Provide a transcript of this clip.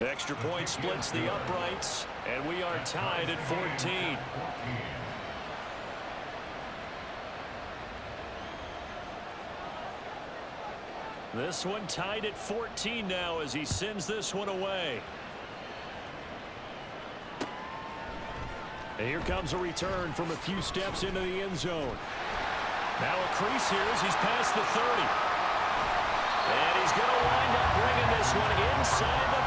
Extra point splits the uprights, and we are tied at 14. This one tied at 14 now as he sends this one away. And here comes a return from a few steps into the end zone. Now a crease here as he's past the 30. And he's going to wind up bringing this one inside